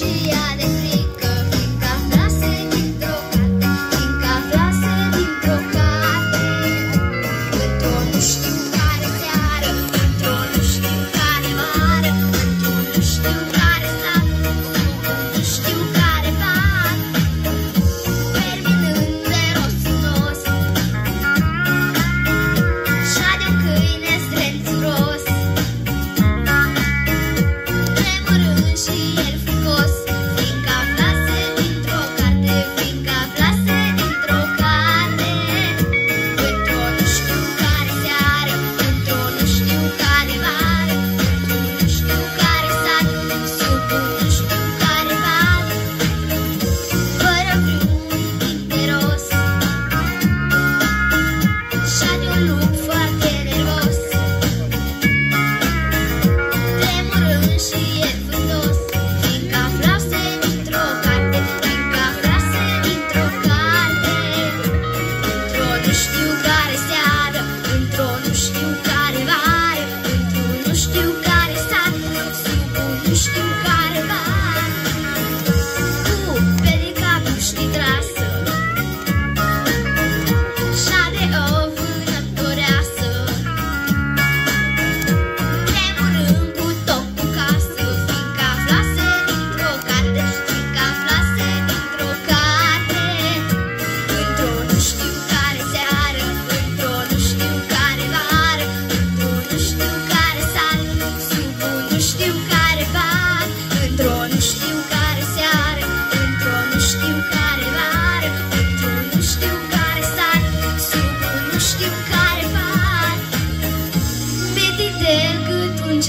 she had it.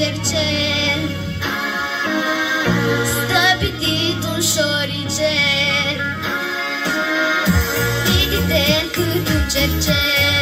Шепче, стъпите туншорице, идите като черче.